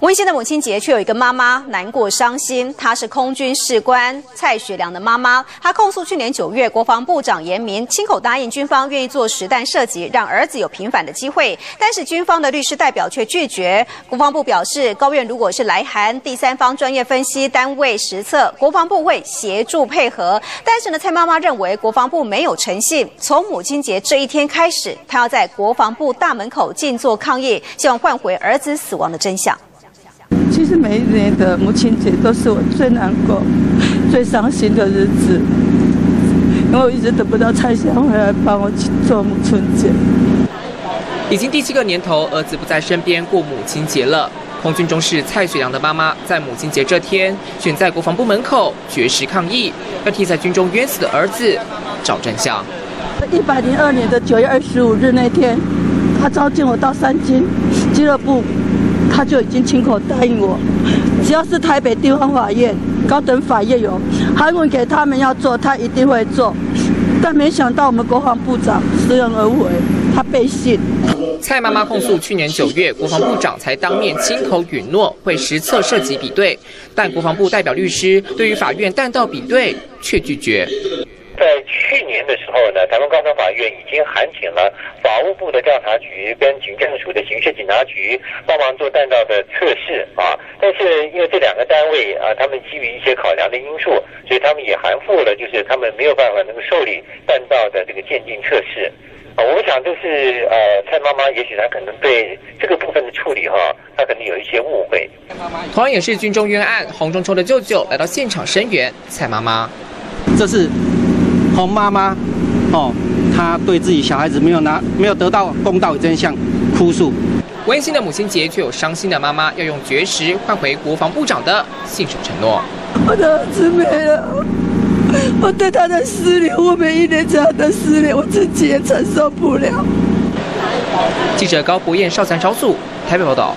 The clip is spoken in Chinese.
温馨的母亲节，却有一个妈妈难过伤心。她是空军士官蔡学良的妈妈，她控诉去年九月国防部长严明亲口答应军方愿意做实弹射击，让儿子有平反的机会，但是军方的律师代表却拒绝。国防部表示，高院如果是来函第三方专业分析单位实测，国防部会协助配合。但是呢，蔡妈妈认为国防部没有诚信。从母亲节这一天开始，她要在国防部大门口静坐抗议，希望换回儿子死亡的真相。其实每一年的母亲节都是我最难过、最伤心的日子，因为我一直等不到蔡香回来帮我去做母亲节。已经第七个年头，儿子不在身边过母亲节了。空军中士蔡雪良的妈妈在母亲节这天，选在国防部门口绝食抗议，要替在军中冤死的儿子找真相。一百零二年的九月二十五日那天，他召见我到三军俱乐部。他就已经亲口答应我，只要是台北地方法院、高等法院有函文给他们要做，他一定会做。但没想到我们国防部长食人而为，他背信。蔡妈妈控诉，去年九月国防部长才当面亲口允诺会实测射击比对，但国防部代表律师对于法院弹道比对却拒绝。的时候呢，台湾高等法院已经函请了法务部的调查局跟警政署的刑事警察局帮忙做弹道的测试啊。但是因为这两个单位啊，他们基于一些考量的因素，所以他们也函复了，就是他们没有办法能够受理弹道的这个鉴定测试啊。我想就是呃蔡妈妈，也许她可能对这个部分的处理哈，她可能有一些误会。同样也是军中冤案，洪仲秋的舅舅来到现场声援蔡妈妈，这是。洪妈妈，哦，她对自己小孩子没有拿、没有得到公道真相，哭诉。温馨的母亲节，却有伤心的妈妈要用绝食换回国防部长的信守承诺。我的儿子没了，我对他的失联，我每一年这样的失联，我自己也承受不了。记者高博彦、邵三超素台北报道。